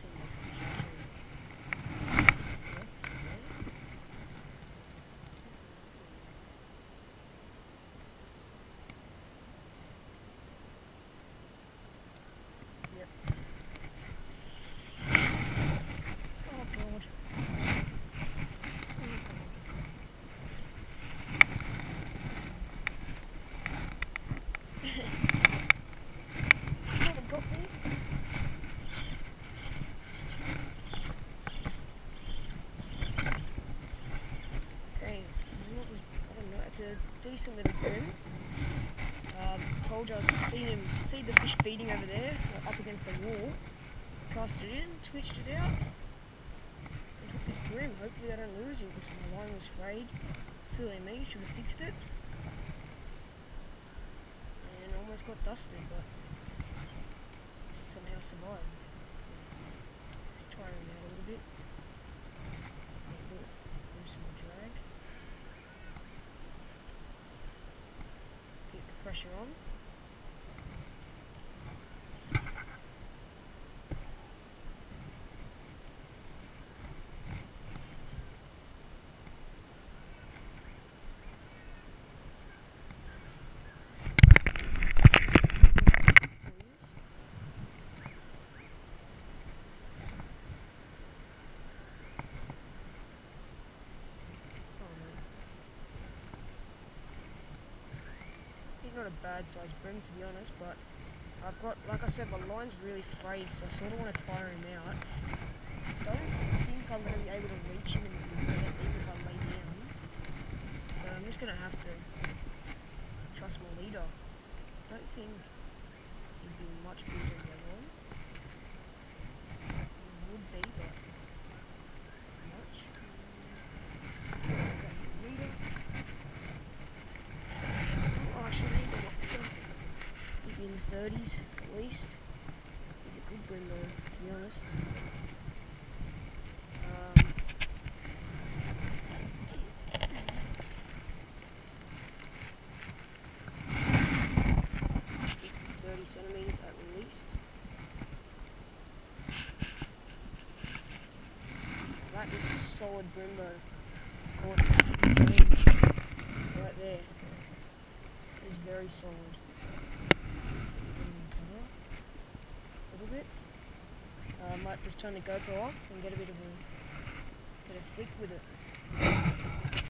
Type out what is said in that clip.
see the fish actually hit the surface of there. Yep. Oh god. Oh god. Someone got me. Okay, so what was I don't know, a decent little bream. Um, told you I just seen him see the fish feeding over there, like, up against the wall. Cast it in, twitched it out. And this bream. Hopefully I don't lose him because my line was frayed. Silly me, should have fixed it. And almost got dusted, but somehow survived. Try him out a little bit. station. A bad sized bream to be honest, but I've got, like I said, my line's really frayed, so I sort of want to tire him out. Don't think I'm going to be able to reach him in the net, if I lay down. So I'm just going to have to trust my leader. Don't think he'd be much bigger than the other one. He would be, but much. Okay, leader. Oh, actually, he's a lot bigger. He'd be in the 30s at least. He's a good bream to be honest. Um, Thirty centimeters at least. That is a solid brimbo. Right there. It is very solid. See if we can get in the camera A little bit. Uh, I might just turn the GoPro off and get a bit of a, bit of flick with it.